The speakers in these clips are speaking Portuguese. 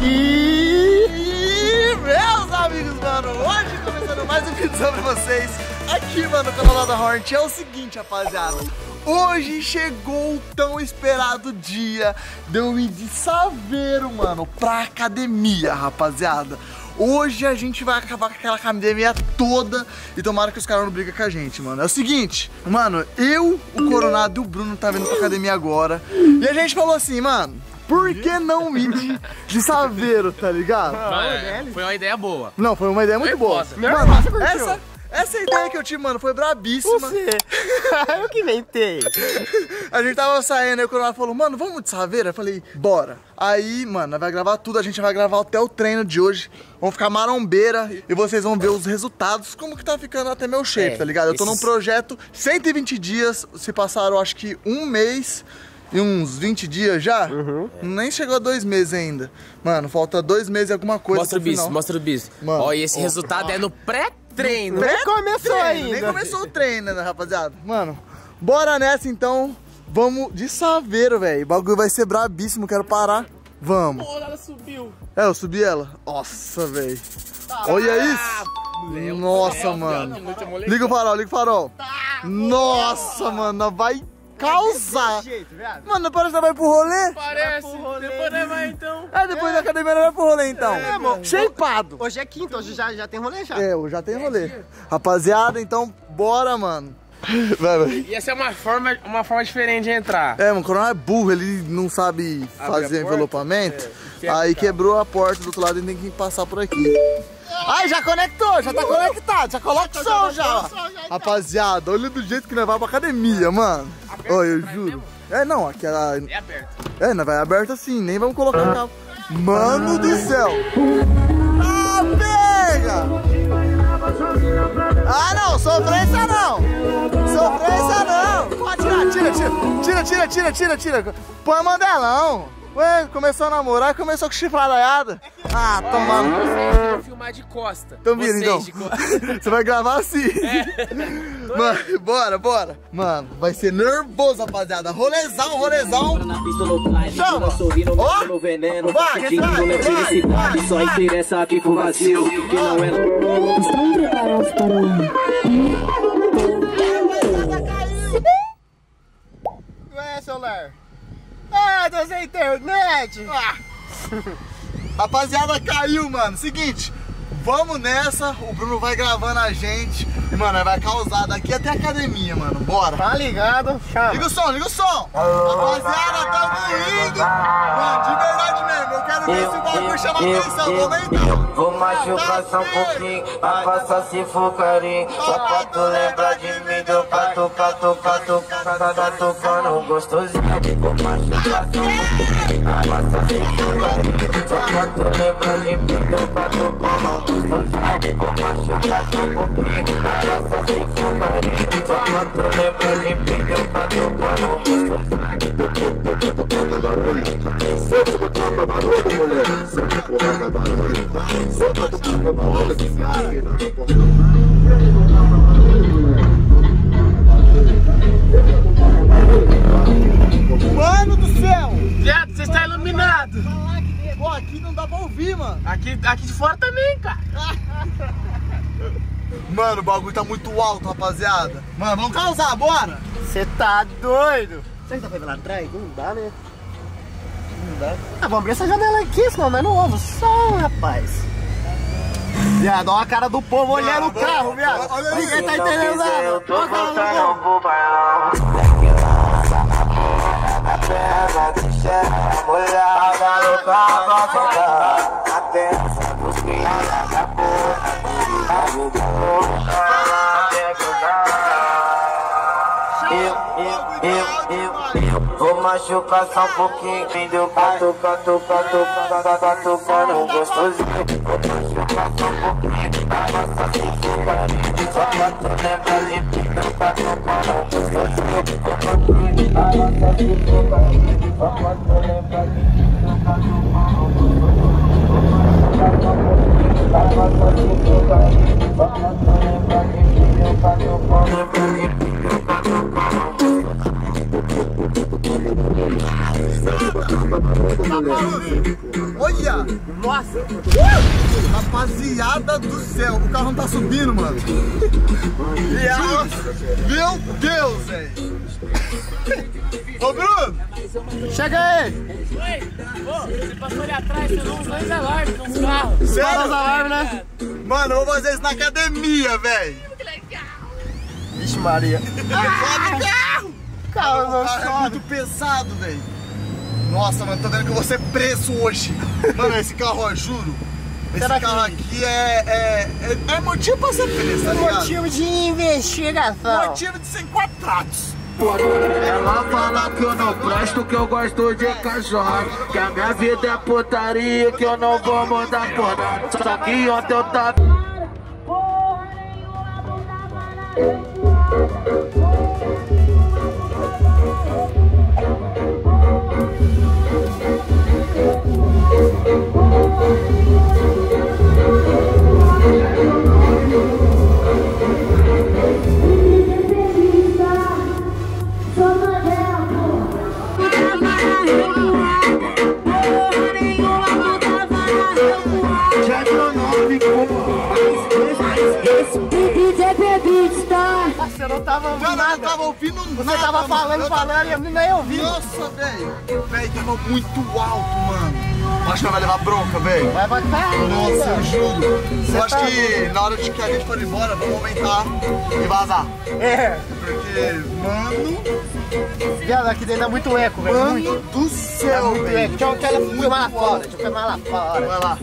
E meus amigos, mano, hoje começando mais um vídeo sobre vocês aqui, mano, no canal da Hornet. É o seguinte, rapaziada. Hoje chegou o tão esperado dia de eu ir de saveiro, mano, pra academia, rapaziada. Hoje a gente vai acabar com aquela academia toda e tomara que os caras não brigam com a gente, mano. É o seguinte, mano, eu, o Coronado e o Bruno tá vindo pra academia agora. E a gente falou assim, mano, por que não ir de, saveiro, tá ligado? Mano, foi uma ideia boa. Não, foi uma ideia muito Foi boa. foda. Mano, essa, essa ideia que eu tive, mano, foi brabíssima. Você. eu que inventei. A gente tava saindo, aí o Coronado falou, mano, vamos de saveira? Eu falei, bora. Aí, mano, vai gravar tudo, a gente vai gravar até o treino de hoje. Vamos ficar marombeira e vocês vão ver os resultados, como que tá ficando até meu shape, É, tá ligado? Eu tô num projeto 120 dias, se passaram acho que um mês e uns 20 dias já. Nem chegou a dois meses ainda. Mano, falta dois meses e alguma coisa Mostra o bis, final. mostra o bis. Mano, Ó, e esse ó. resultado é no pré-treino. Nem começou treino, ainda. Nem começou o treino, né, rapaziada? Mano, bora nessa então. Vamos de saveiro, velho. O bagulho vai ser brabíssimo, quero parar. Vamos. Pô, ela subiu. É, eu subi ela. Nossa, velho. Olha isso. Nossa, mano. Liga o farol, liga o farol. Nossa, mano, nós vai causar. jeito, viado. Mano, parece que vai pro rolê. Parece. Depois nós vai então. É, depois da academia vai pro rolê então. mano. Shapeado. Hoje é quinta, hoje já, já tem rolê já. É, eu já tenho rolê. Rapaziada, então bora, mano. Vai, vai. E essa é uma forma, uma forma diferente de entrar. É, mano, o coronel é burro, ele não sabe Abre fazer envelopamento. É, aí tá. quebrou a porta do outro lado e tem que passar por aqui. Ai, já conectou, já tá conectado, já coloca o som já. ó. Rapaziada, olha do jeito que nós vamos pra academia, mano. Olha, eu juro. É, não, aquela. É aberto. É, nós vai aberto assim, nem vamos colocar o cabo. Mano do céu! Ah, pega! Ah, não, sofrência não! Sofrência não! Pode tirar, tira, tira, tira, tira, tira, tira, tira. Põe mandelão. Ué, começou a namorar e começou com chifradaiada. Ah, tomando. Vocês vão filmar de costa. Então Vocês então. de costa. Você vai gravar assim. Mano, bora, bora. Mano, vai ser nervoso, rapaziada. Rolezão, rolezão. Chama. Ó. Vai, vai, vai. Só interessa aqui pro vazio Que não é Estão preparados para sem internet. Rapaziada, caiu, mano. Seguinte, vamos nessa. O Bruno vai gravando a gente. E, mano, vai causar daqui até a academia, mano. Bora. Tá ligado? Chama. Liga o som, liga o som. Rapaziada, tamo indo. Mano, de verdade mesmo. Eu quero ver se o bagulho chama atenção. Então. Vou machucar só um pouquinho A passa se for carinho Só pra tu lembrar de mim Deu pra tu, pra tu, pra tu Tá, tá tocando gostosinho Vou machucar só um pouquinho A passa se for carinho Só pra tu lembrar de mim Deu pra tu, Vou pra tu pra tu, Mano do céu. Viado, você está iluminado. Pô, aqui não dá pra ouvir, mano. Aqui, aqui de fora também, cara. Mano, o bagulho tá muito alto, rapaziada. Mano, vamos causar, bora. Você tá doido? Será que dá pra ver lá atrás? Não dá, né? Não dá. Ah, vamos abrir essa janela aqui, senão nós não ouvimos som, rapaz. Viado, olha a cara do povo olhando o carro, viado. olha aí. Ninguém tá entendendo nada. Eu tô Olha a cara do povo. deixa A louca pra soltar A terra dos crianças da porra A vida Até que eu eu, eu, eu, Vou machucar só um pouquinho Me deu pra tocar, tocar, tocar Tá tocando gostosinho Vou só um pouquinho A nossa fica Só de mim Deu pra tocar gostosinho A nossa se fica Só pra tu lembrar de mim Deu pra A nossa Olha! Nossa! Rapaziada do céu, o carro não tá subindo, mano. Nossa, meu Deus, velho. Ô, Bruno, Chega aí! Oi, ô, você passou ali atrás, você não usou os alarmes nos carros. Os sério? alarmes, né? Mano, eu vou fazer isso na academia, velho. Vixe Maria. Sobe o carro. Carro O não carro é muito pesado, velho. Nossa, mano, tô vendo que eu vou ser preso hoje. Mano, esse carro, ó, juro. Esse Será carro que- aqui é, é, é, é motivo pra ser preso, tá ligado? Motivo de investigação. Motivo de ser enquadrados. Ela fala que eu não presto, que eu gosto de cachorro Que a minha vida é putaria, que eu não vou mudar por nada Só que ontem eu tava Já tava ouvindo não nada. tava ouvindo Você nada, tava mano. falando, Eu tava- falando e eu nem ouvi. Nossa, velho. Velho, tava muito alto, mano. Acho que vai levar bronca, velho. Vai cá. Nossa, eu juro. Eu acho tá que na hora de que a gente for embora, vamos aumentar e vazar. É. Porque, mano, Viado, aqui dentro é muito eco, velho. mano Muito. do É céu, muito velho. Deixa eu filmar lá fora. Deixa eu filmar lá fora. Vai lá.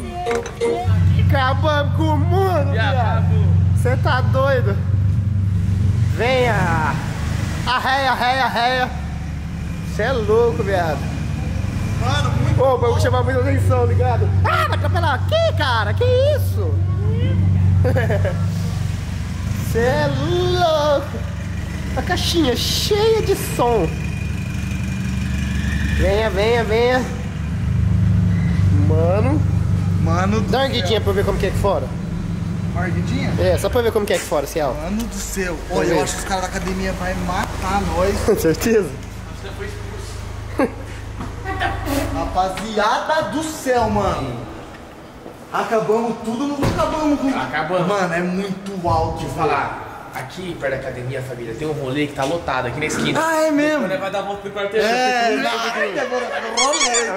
Acabamos com o mundo, viado. Você tá doido? Venha. Arreia, arreia, arreia. Você é louco, viado. Mano, muito Ô, vamos chamar muita atenção, ligado? Ah, vai atropelar aqui, cara. Que isso? Você é louco. A caixinha cheia de som. Venha, venha, venha. Mano, Mano dá uma guidinha pra eu ver como que é aqui fora. Uma erguidinha? É, só pra ver como que é aqui fora, Cial. Mano do céu. Olha, eu acho que os caras da academia vão matar nós. Com certeza. Rapaziada do céu, mano. Acabamos tudo, não acabamos com... Acabamos. Mano, é muito alto, Deixa eu falar, aqui perto da academia, família, tem um rolê que tá lotado aqui na esquina. Ah, é mesmo? Vai dar volta pro quarteirão. É, vai, demora, rolê.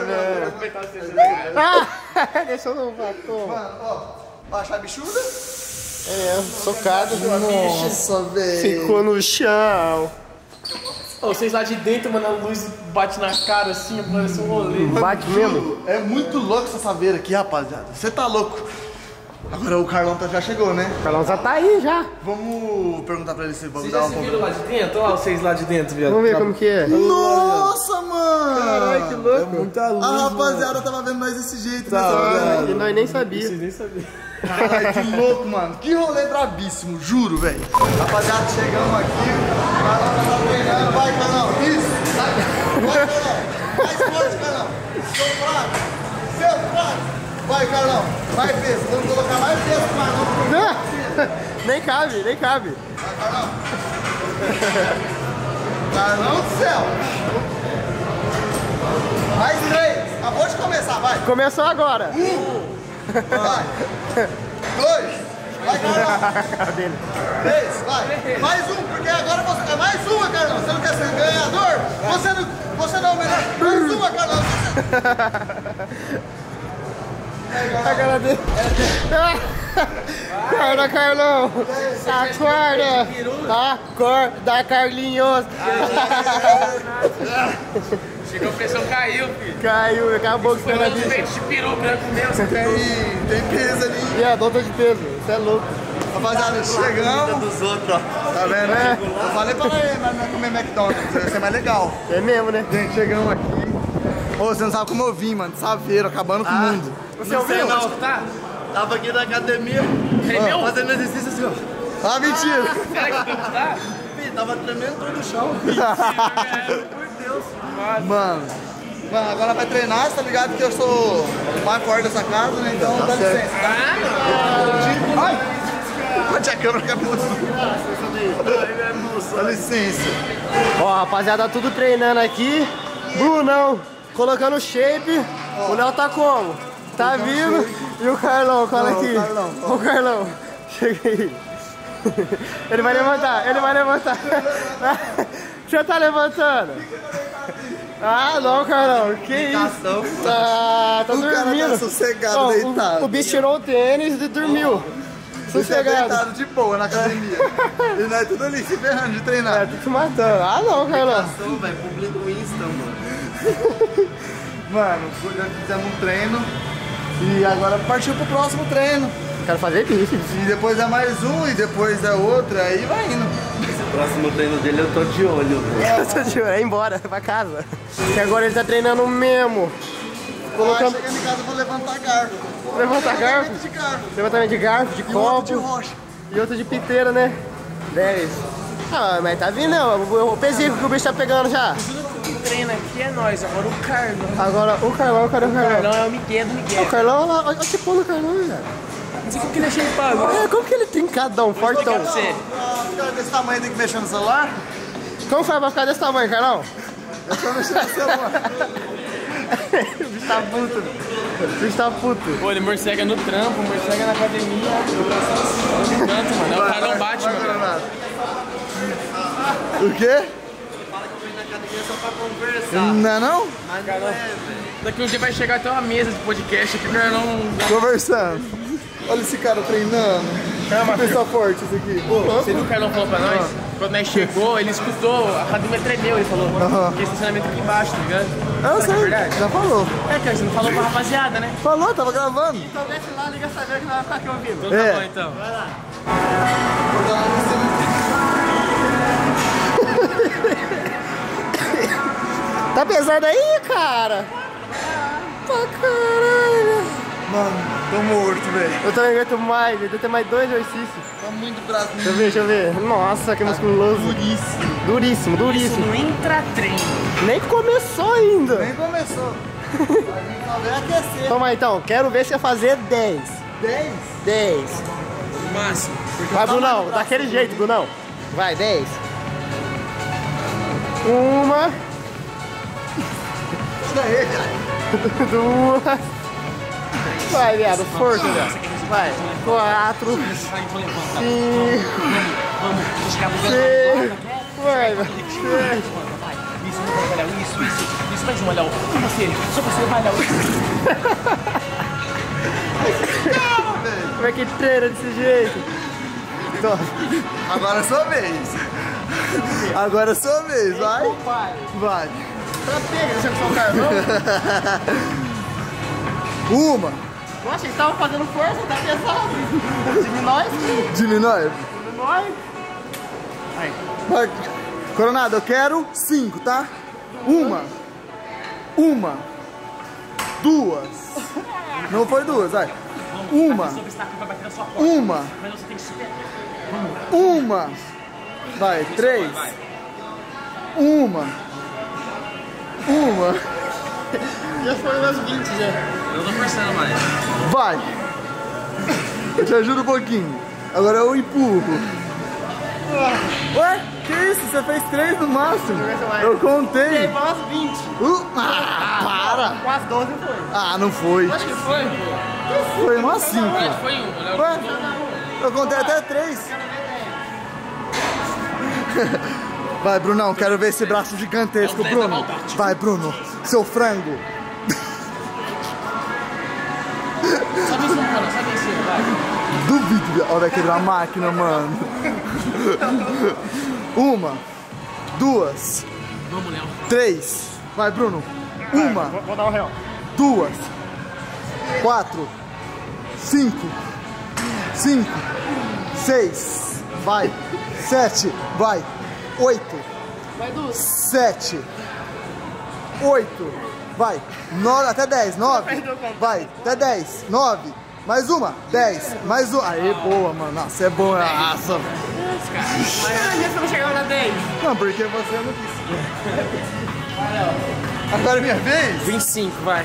Ah, deixa eu não bater. Mano, ó, ó a chave bichuda. É, socado. Nossa, velho. Ficou no chão. Ô, vocês lá de dentro, mano, a luz bate na cara assim, parece um rolê. Bate mesmo? É muito louco essa saveira aqui, rapaziada. Você tá louco. Agora o Carlão tá- já chegou, né? O Carlão já tá aí já. Vamos perguntar pra ele se vamos Vocês dar um pouco. viram lá de dentro? Olha vocês lá de dentro, viado. Vamos ver como que é. Nossa, mano! Caralho, que louco. É muita luz, A rapaziada tava vendo nós desse jeito, né? E nós nem sabia. nem sabiam. Caralho, que louco, mano. Que rolê brabíssimo, juro, velho. Rapaziada, chegamos aqui. Carlão tá. Vai, Carlão. Isso. Vai, vai Carlão. Mais forte, Carlão. Seu fraco. Seu fraco. Vai, Carlão. Mais peso. Vamos colocar mais peso pro Carlão. nem cabe, nem cabe. Carlão do céu. Mais três. Acabou de começar, vai. Começou agora. Vai. Dois. Vai, Carlão. Três, vai. Mais um, porque agora você. É mais uma, Carlão. Você não quer ser ganhador? Você não, você não é o melhor. Mais uma, Carlão. Você... A cara dele. Acorda, Carlão. Acorda. Acorda, Carlinhos. Chegou a pressão, caiu, filho. Caiu, acabou cara no bicho. peito de peru branco mesmo. Tem, tem peso ali. Viadota de peso. Você é louco. Rapaziada, chegamos. dos outros, ó. Tá vendo? É. Eu falei pra ele, mas não é comer McDonald's. Vai ser mais legal. É mesmo, né? Gente, chegamos aqui. Ô, você não sabe como eu vim, mano. Saveiro, acabando com o mundo. Você ouviu? Não, tá? Tava aqui na academia, É meu? fazendo exercício assim, ó. Ah, mentira. Será que tá? Tava tremendo todo no chão. Mano. Mano, agora vai treinar, você tá ligado que eu sou o mais forte dessa casa, né? Então dá licença. Ai! Bate a câmera cabeça do Dá licença. Ó, rapaziada, tudo treinando aqui. Brunão, colocando shape. O Léo tá como? Tá vindo. E o Carlão, cola Não, o aqui. Carlão. O Carlão. Chega aí. Ele vai levantar, ele vai levantar. Você tá levantando? Ah, não, Carlão. Que isso? Tá, tá O cara tá dormindo. sossegado, Ó, o- deitado. O, bicho tirou o tênis e dormiu. Você é Sossegado. deitado de boa na academia. e nós tudo ali se ferrando de É, treinar. tô te matando. Ah, não, Carlão. Vai, publica o Insta, mano. Mano, já fizemos um treino. E agora partiu pro próximo treino. Quero fazer bíceps. E depois é mais um, e depois é outro, aí vai indo. O próximo treino dele eu tô de olho. Eu tô de olho, é embora, pra casa. E agora ele tá treinando mesmo. Ah, Colocando. chegando em casa eu vou levantar garfo. Levanta garfo. Levantamento de garfo. Levantamento de garfo, de E outro de copo. rocha. E outro de piteira, né? 10. Ah, mas tá vindo, não. O o pezinho que o bicho tá pegando já. O treino aqui é nós, agora o Carlão. Agora o Carlão, cadê o O Carlão? Carlão é o Miguel do O Miguel. Carlão, olha lá, olha que pô no Carlão, velho. Não sei como que ele é shapeado. É, como que ele tem cadão, fortão? Você. Ah, os caras desse tamanho tem que mexer no celular? Como faz pra ficar desse tamanho, Carlão? Eu tô mexendo no celular. o bicho tá puto. O bicho tá puto. Pô, ele morcega no trampo, morcega na academia. No canto, mano. É o Carlão Batman, Vai, cara. Renato. O quê? Não é não? Daqui um dia vai chegar até uma mesa de podcast aqui, o Carlão. Conversando. Olha esse cara treinando. Calma, Pensa forte isso aqui. Você viu o Carlão falou pra nós? Quando nós chegou, ele escutou, a academia tremeu, ele falou. Aham. Tem estacionamento aqui embaixo, tá ligado? Eu Será que sei, É já falou. É, cara, você não falou pra rapaziada, né? Falou, tava gravando. Então desce lá, liga essa vez que vai ficar aqui ouvindo. Então É. tá bom, então. Tá pesado aí, cara? Pra caralho. Mano, tô morto, velho. Eu também aguento mais, eu tenho mais dois exercícios. Tá muito braço. Deixa eu ver, deixa eu ver. Nossa, que musculoso. Duríssimo. Duríssimo, Isso duríssimo. não entra treino. Nem começou ainda. Nem começou. A gente só veio aquecer. Toma aí, então, quero ver você fazer 10. 10. 10. No máximo. Vai, Brunão, daquele jeito, Brunão. Vai, 10. Uma, Duas. Vai, viado, força, viado. Vai, quatro, cinco, seis. Vai, vai. seis. Isso. Isso, isso. Mais uma, Léo. Só você. Só você, vai, Léo. Como é que treina desse jeito? Toma. Agora é sua vez. Agora é sua vez, vai. Vai. Tá pega, você não carvão? Uma. Nossa, eles estavam fazendo força, tá pesado. Diminui, Diminui. diminui. Vai. Coronado, eu quero cinco, tá? Uma. Uma. Duas. Não foi duas, vai. Uma. Uma. Mas você tem que superar. Uma. Vai, três. Uma. Uma. Já foi umas 20 já. Eu tô forçando mais. Vai. Eu te ajudo um pouquinho. Agora eu empurro. Ué? Que isso? Você fez três no máximo? Eu contei. Tem umas 20. Uh, ah, para. Quase 12 foi. Ah, não foi. Acho que foi, pô. Foi umas. Foi uma. Ué? Eu contei até três. Vai, Brunão, quero ver esse braço gigantesco, Bruno. Vai, Bruno, seu frango. Sobe em cima, vai. Duvido. Ó, vai quebrar a máquina, mano. Uma, duas, Vamos, Léo. três. Vai, Bruno. Uma, Vou, vou dar um real. duas, quatro, cinco, cinco, seis, vai, sete, vai, oito, sete, oito, vai, nove, até dez, nove, vai, até dez, nove, mais uma, dez, mais uma, aê, boa, mano, nossa, é boa, nossa, Mas você não chegava na 10. não, porque você não quis. Agora é minha vez? 25, vai.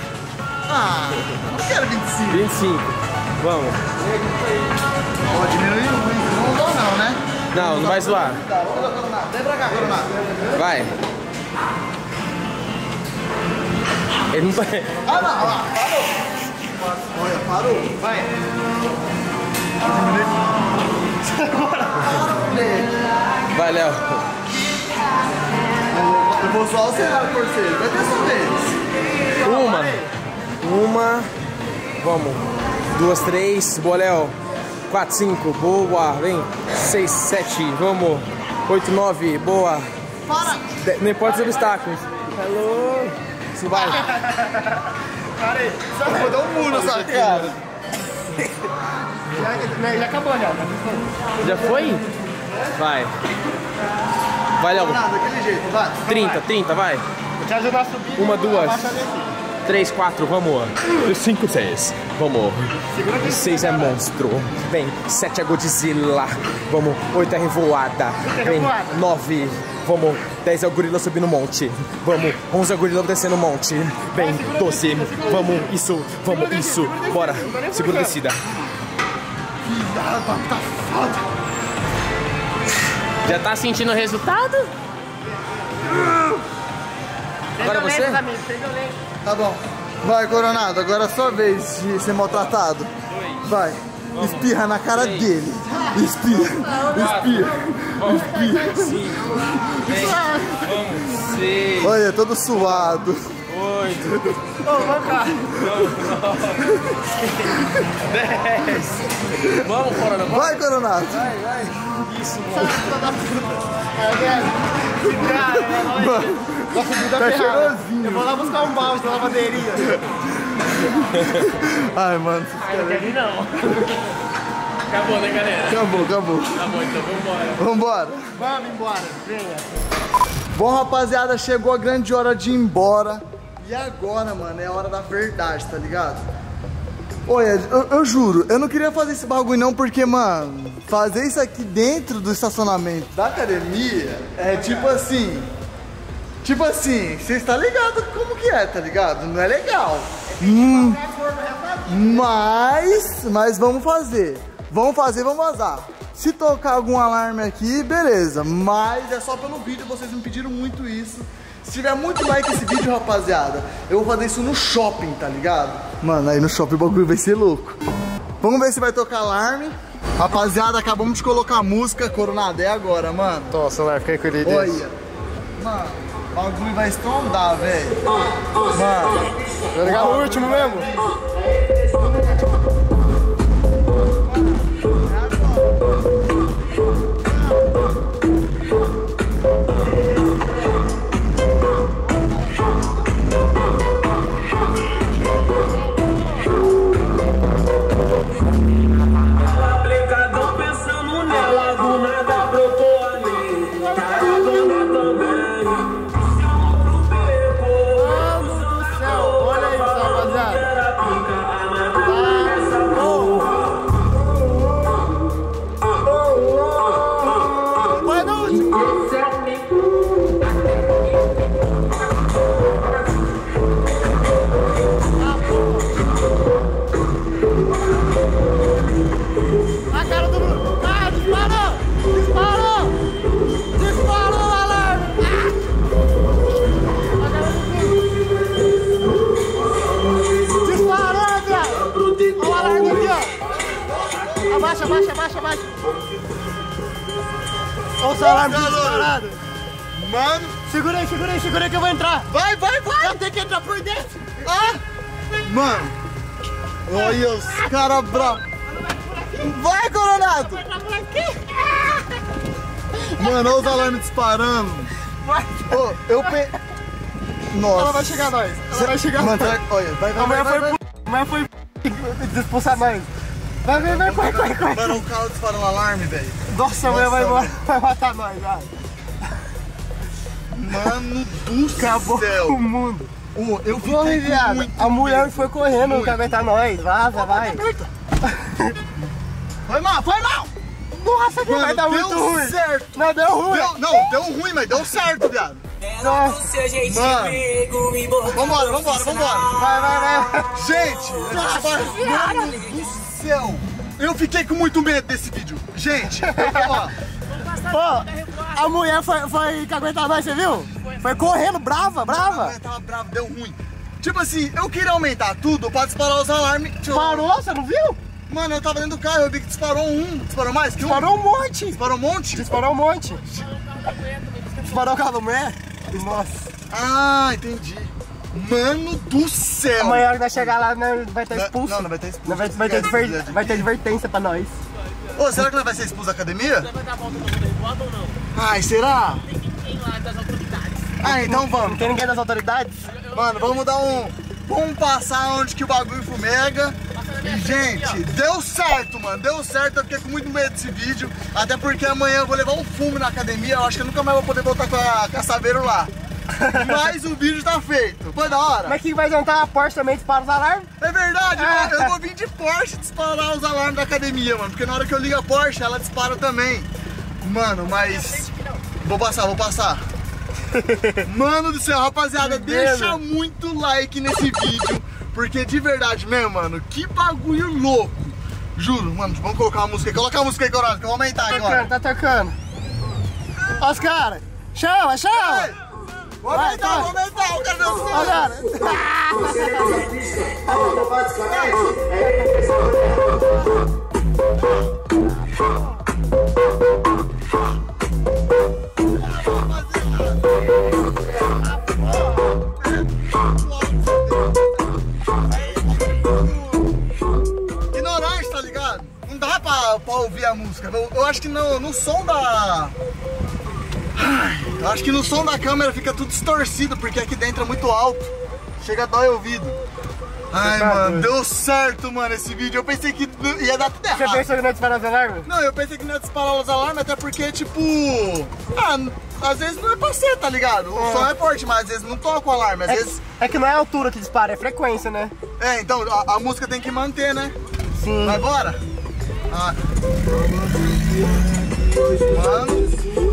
Ah, não quero 25. 25. Vamos. Ó, diminuiu muito, Não, não vai zoar. Lá, vem pra cá, Coronado. Vai. Ele não vai. Ah, não, ah, parou. Olha, parou. Vai. Vai, Léo. Eu vou só acelerar por vocês. Vai dessa vez. Uma. Uma. Vamos. Duas, três. Boa, Léo. Quatro, cinco. Boa. Vem. Seis, sete. Vamos. Oito, nove. Boa. Para! De- Não importa os obstáculos. Hello. Isso vai. Parei. Só vou dar um muro na sua cara. Já, já acabou, já. Já foi? Vai. Vai, Léo. Daquele jeito, vai. 30, 30, vai. Vou te ajudar a subir. Uma, duas. Abaixa a descer. 3, 4, vamos. 5, 6, vamos. 6 é monstro. Vem, 7 é Godzilla. Vamos, 8 é revoada. Vem, revoada. 9, vamos. 10 é o gorila subindo o monte. Vamos, 11 é o gorila descendo o monte. Vem, 12, vamos, isso, vamos, isso. Bora, segura a descida. Já tá sentindo o resultado? Agora você? Tá bom. Vai, Coronado, agora é a sua vez de ser maltratado. Vai. Espirra na cara dele. Espirra. Espirra. Vamos, 5, vamos, 6, Olha, todo suado. 8, Ô, vamos cá. 10. Vamos, Corona, vamos. Vai, Coronado. Cara, é nóis. Nossa, vida Tá cheirosinho. Eu vou lá buscar um balde da lavanderia. Ai, mano. Ai, não quero ir não. Acabou, né, galera? Acabou, acabou. Tá bom, então vambora. Vambora. Vamos embora. Venha. Bom, rapaziada, chegou a grande hora de ir embora. E agora, mano, é a hora da verdade, tá ligado? Olha, eu, eu juro, eu não queria fazer esse bagulho não, porque, mano, fazer isso aqui dentro do estacionamento da academia é tipo assim. Tipo assim, você está ligado como que é, tá ligado? Não é legal. Hum, mas, mas vamos fazer. Vamos fazer, vamos vazar. Se tocar algum alarme aqui, beleza. Mas é só pelo vídeo, vocês me pediram muito isso. Se tiver muito like esse vídeo, rapaziada, eu vou fazer isso no shopping, tá ligado? Mano, aí no shopping o bagulho vai ser louco. Vamos ver se vai tocar alarme. Rapaziada, acabamos de colocar a música. É agora, mano. Tô, celular, aí com ele Olha. Mano, o bagulho vai estrondar, velho. Mano. Vai ligar o último mesmo? Vai, Coronado! Mano, olha os alarmes disparando. Vai. Ô, eu pe... Nossa. Ela vai chegar nós. Ela vai chegar Mano, nós. olha, vai, vai, A mulher vai, foi vai, pu- a mulher foi pu- expulsar nós. Vai, vai, vai, corre, corre, corre. Mano, o carro disparando alarme, velho. Nossa, a mulher vai vai matar nós, vai. Mano do Acabou céu. o mundo. Ô, eu fiquei viado. muito A mulher foi correndo, não quer aguentar nós. Vaza, vai. Foi mal, foi mal. Nossa, Mano, dar deu muito ruim. certo. Não, deu ruim. Deu, não, deu ruim, mas deu certo, viado. Nossa. Mano. Vambora, vambora, vambora. Vai, vai, vai. Gente, mano do céu. Eu fiquei com muito medo desse vídeo. Gente, ó, Pô, a mulher foi, foi que aguentar nós, você viu? Foi correndo, brava, brava. tava bravo, deu ruim. Tipo assim, eu queria aumentar tudo pra disparar os alarmes. Tipo, Parou, você não viu? Mano, eu tava dentro do carro, eu vi que disparou um. Disparou mais que um? Disparou um monte. Disparou um monte? Disparou um monte. Disparou o carro da mulher? Nossa. Ah, entendi. Mano do céu. Amanhã que nós chegar lá, né, vai estar expulso. não, não vai ter expulso. Não vai, vai ter, adver- vai ter advertência pra nós. Ô, será que nós vai ser expulso da academia? Vai dar volta no ou não? Ai, será? Tem ninguém lá das autoridades. Ah, então Não vamos. tem ninguém das autoridades? Mano, vamos dar um. Vamos passar onde que o bagulho fumega. E, gente, deu certo, mano. Deu certo. Eu fiquei com muito medo desse vídeo. Até porque amanhã eu vou levar um fumo na academia. Eu acho que eu nunca mais vou poder voltar com a, Saveiro lá. Mas o vídeo tá feito. Foi da hora? Mas quem vai jantar a Porsche também dispara os alarmes? É verdade, Ah. eu, eu vou vir de Porsche disparar os alarmes da academia, mano. Porque na hora que eu ligo a Porsche, ela dispara também. Mano, mas. Vou passar, vou passar. Mano do céu, rapaziada, deixa muito like nesse vídeo. Porque de verdade mesmo, mano, que bagulho louco. Juro, mano, vamos colocar uma música aí. Coloca a música aí, Corona, que eu vou aumentar Tá agora. tocando, tá tocando. Os caras. Chama, chama. Vai, Vou aumentar, vai. vou aumentar, eu quero ver o som. Ó, cara. Ignorante, tá ligado? Não dá pra, pra ouvir a música. Eu, eu acho que no, no som da. Eu acho que no som da câmera fica tudo distorcido, porque aqui dentro é muito alto. Chega a dói ouvido. Ai, tá mano, doido. deu certo, mano, esse vídeo. Eu pensei que ia dar tudo Você errado. pensou que não ia disparar os alarmes? Não, eu pensei que não ia disparar os alarmes, até porque, tipo. Ah, às vezes não é pra ser, tá ligado? O som é forte, mas às vezes não toca o alarme. Às É, vezes. é que não é a altura que dispara, é frequência, né? É, então a, a música tem que manter, né? Sim. Vai bora? Ah. Mano.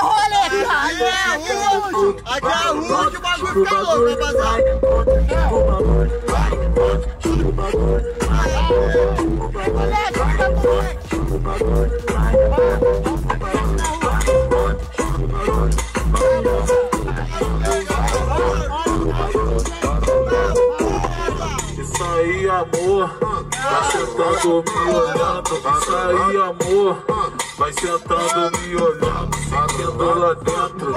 Rolê, Aqui é rua! Aqui é que o bagulho fica louco, rapaziada! Isso aí, amor, vai sentando me olhando. Isso aí, amor, vai sentando me olhando. Sentindo lá dentro,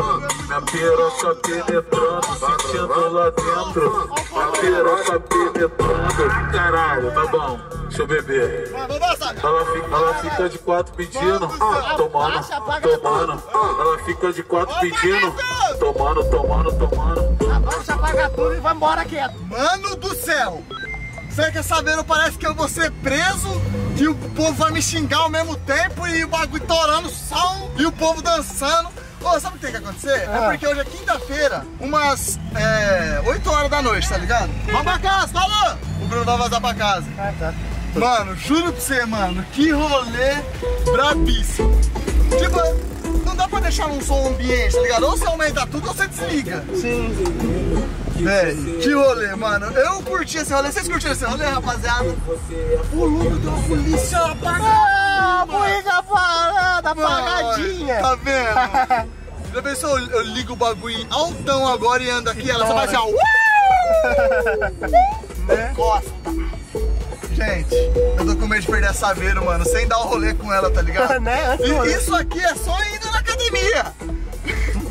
minha piroca penetrando. Sentindo lá dentro, minha piroca penetrando. Caralho, tá bom, deixa eu beber. Ela fica, ela fica de quatro pedindo, tomando, tomando. Ela fica de quatro pedindo, tomando, tomando, tomando. Vamos apagar tudo e vamos embora quieto. Mano do céu! Você quer saber? Não parece que eu vou ser preso, que o povo vai me xingar ao mesmo tempo e o bagulho torando som e o povo dançando. Ô, sabe o que tem que acontecer? É Ah. porque hoje é quinta-feira, umas é, 8 horas da noite, tá ligado? Vamos pra casa, falou! O Bruno vai vazar pra casa. Ah, tá. Mano, juro pra você, mano, que rolê brabíssimo. Tipo, não dá pra deixar num som ambiente, tá ligado? Ou você aumenta tudo ou você desliga. Sim. Véi, que rolê, mano. Eu curti esse rolê. Vocês curtiram esse rolê, rapaziada? O Ludo deu a polícia apagada. Ah, polícia parada, apagadinha. Tá vendo? Já pensou, eu, eu ligo o bagulho altão agora e ando aqui, ela só vai assim, ó. "Uau!" Costa. Gente, eu tô com medo de perder a Saveiro, mano, sem dar o rolê com ela, tá ligado? Né? E isso aqui é só indo na academia.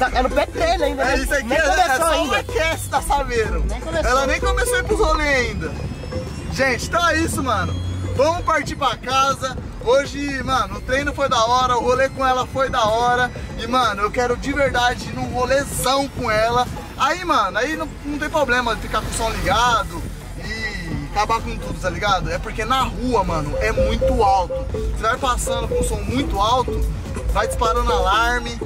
Tá- É no pé treino ainda, né? É, isso aqui Nem é, é começou só o ainda. aquece da Saveiro. Nem começou. Ela nem começou a ir pros rolês ainda. Gente, então é isso, mano. Vamos partir pra casa. Hoje, mano, o treino foi da hora, o rolê com ela foi da hora. E, mano, eu quero de verdade ir num rolezão com ela. Aí, mano, aí não, não tem problema de ficar com o som ligado e acabar com tudo, tá ligado? É porque na rua, mano, é muito alto. Você vai passando com o som muito alto, vai disparando alarme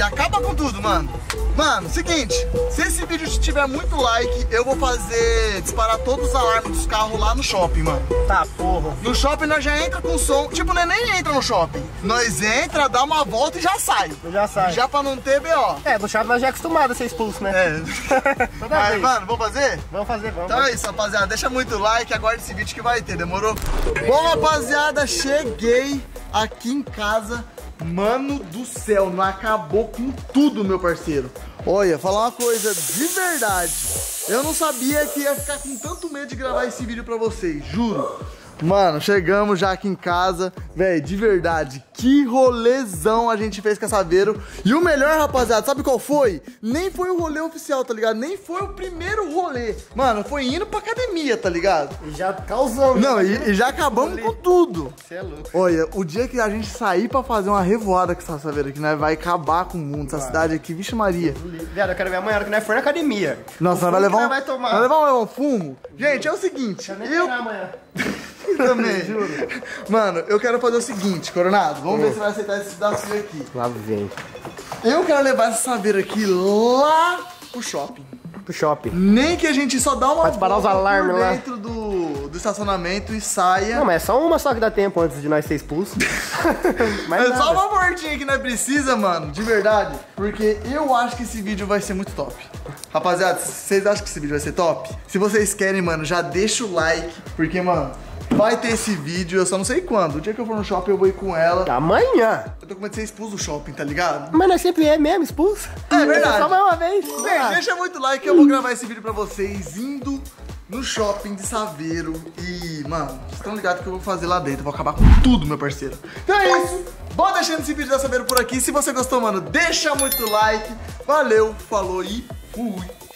e acaba com tudo, mano. Mano, seguinte, se esse vídeo tiver muito like, eu vou fazer disparar todos os alarmes dos carros lá no shopping, mano. Tá, porra. No shopping nós já entra com som, tipo, nós nem entra no shopping. Nós entra, dá uma volta e já sai. Já sai. Já pra não ter BO. É, do chave nós já é acostumado a ser expulso, né? É. Vez. mano, vamos fazer? Vamos fazer, vamos. Então é isso, rapaziada. Deixa muito like, aguarde esse vídeo que vai ter, demorou? Bom, rapaziada, cheguei aqui em casa. Mano do céu, não acabou com tudo, meu parceiro. Olha, falar uma coisa de verdade. Eu não sabia que ia ficar com tanto medo de gravar esse vídeo pra vocês, juro. Mano, chegamos já aqui em casa. Véi, de verdade, que rolezão a gente fez com essa Saveiro. E o melhor, rapaziada, sabe qual foi? Nem foi o rolê oficial, tá ligado? Nem foi o primeiro rolê. Mano, foi indo pra academia, tá ligado? E já causamos. Não, e, e já acabamos com tudo. Você é louco. Olha, o dia que a gente sair pra fazer uma revoada com essa Saveiro aqui, né? Vai acabar com o mundo, essa cidade aqui, vixe Maria. Viado, eu quero ver amanhã, que nós for na academia. Nossa, O vai levar que um, nós vai tomar. vai levar um fumo. Gente, é o seguinte, Nem eu amanhã. também, Mano, eu quero fazer o seguinte, Coronado, vamos ver se vai aceitar esse desafio aqui. Lá vem. Eu quero levar essa Saveiro aqui lá pro shopping. Pro shopping. Nem que a gente só dá uma Pode parar os alarmes lá. dentro do, do estacionamento e saia. Não, mas é só uma só que dá tempo antes de nós ser expulsos. mas É nada. só uma voltinha que nós precisa, mano, de verdade. Porque eu acho que esse vídeo vai ser muito top. Rapaziada, vocês acham que esse vídeo vai ser top? Se vocês querem, mano, já deixa o like. Porque, mano, vai ter esse vídeo, eu só não sei quando. O dia que eu for no shopping, eu vou ir com ela. Amanhã. Eu tô com medo de ser expulso do shopping, tá ligado? Mas nós sempre é mesmo expulso. É verdade. Só mais uma vez. Bem, deixa muito like eu vou gravar esse vídeo pra vocês indo no shopping de Saveiro. E, mano, vocês estão ligados que eu vou fazer lá dentro. Eu vou acabar com tudo, meu parceiro. Então é isso. Bora deixando esse vídeo da Saveiro por aqui. Se você gostou, mano, deixa muito like. Valeu, falou e fui.